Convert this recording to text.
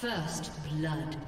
First blood.